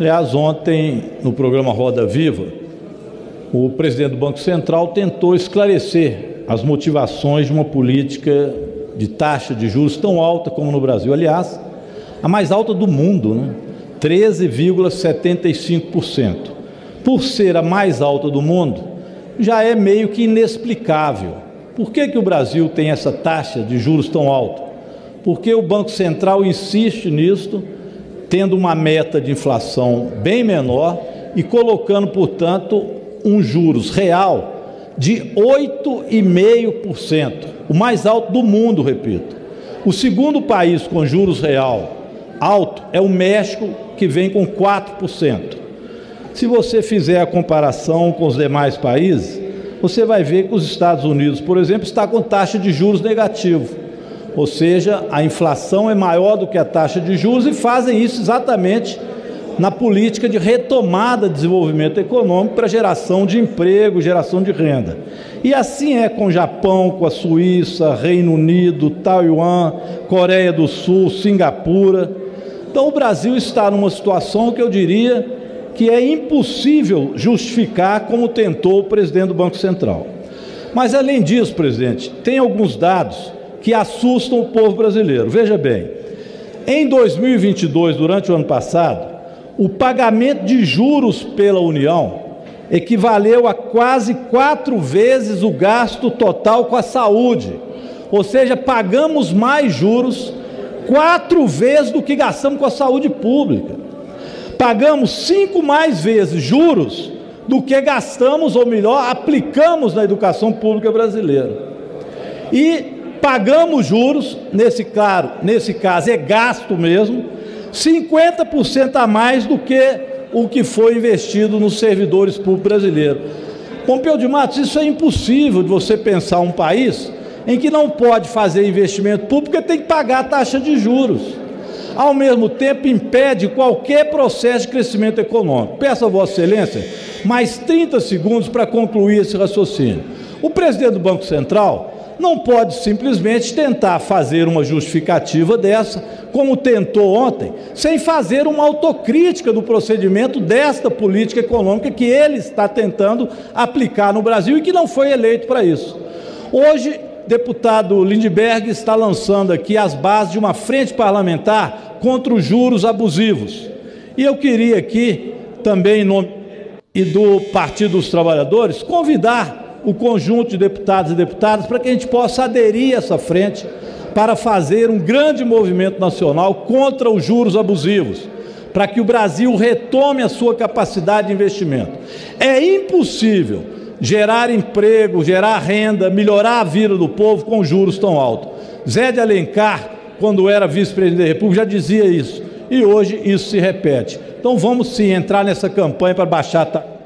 Aliás, ontem, no programa Roda Viva, o presidente do Banco Central tentou esclarecer as motivações de uma política de taxa de juros tão alta como no Brasil. Aliás, a mais alta do mundo, né? 13,75%. Por ser a mais alta do mundo, já é meio que inexplicável. Por que, que o Brasil tem essa taxa de juros tão alta? Porque o Banco Central insiste nisto, tendo uma meta de inflação bem menor e colocando, portanto, um juros real de 8,5%, o mais alto do mundo, repito. O segundo país com juros real alto é o México, que vem com 4%. Se você fizer a comparação com os demais países, você vai ver que os Estados Unidos, por exemplo, está com taxa de juros negativo. Ou seja, a inflação é maior do que a taxa de juros e fazem isso exatamente na política de retomada do desenvolvimento econômico para geração de emprego, geração de renda. E assim é com o Japão, com a Suíça, Reino Unido, Taiwan, Coreia do Sul, Singapura. Então o Brasil está numa situação que eu diria que é impossível justificar como tentou o presidente do Banco Central. Mas além disso, presidente, tem alguns dados que assustam o povo brasileiro. Veja bem, em 2022, durante o ano passado, o pagamento de juros pela União equivaleu a quase quatro vezes o gasto total com a saúde. Ou seja, pagamos mais juros quatro vezes do que gastamos com a saúde pública. Pagamos cinco mais vezes juros do que gastamos, ou melhor, aplicamos na educação pública brasileira. E pagamos juros, nesse, claro, nesse caso é gasto mesmo, 50% a mais do que o que foi investido nos servidores públicos brasileiros. Pompeu de Matos, isso é impossível de você pensar um país em que não pode fazer investimento público porque tem que pagar a taxa de juros. Ao mesmo tempo, impede qualquer processo de crescimento econômico. Peço a Vossa Excelência mais 30 segundos para concluir esse raciocínio. O presidente do Banco Central não pode simplesmente tentar fazer uma justificativa dessa, como tentou ontem, sem fazer uma autocrítica do procedimento desta política econômica que ele está tentando aplicar no Brasil e que não foi eleito para isso. Hoje, deputado Lindbergh está lançando aqui as bases de uma frente parlamentar contra os juros abusivos. E eu queria aqui, também em nome e do Partido dos Trabalhadores, convidar o conjunto de deputados e deputadas para que a gente possa aderir a essa frente para fazer um grande movimento nacional contra os juros abusivos, para que o Brasil retome a sua capacidade de investimento. É impossível gerar emprego, gerar renda, melhorar a vida do povo com juros tão altos. Zé de Alencar, quando era vice-presidente da República, já dizia isso. E hoje isso se repete. Então vamos sim entrar nessa campanha para baixar a